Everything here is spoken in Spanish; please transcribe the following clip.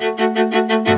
¡Gracias!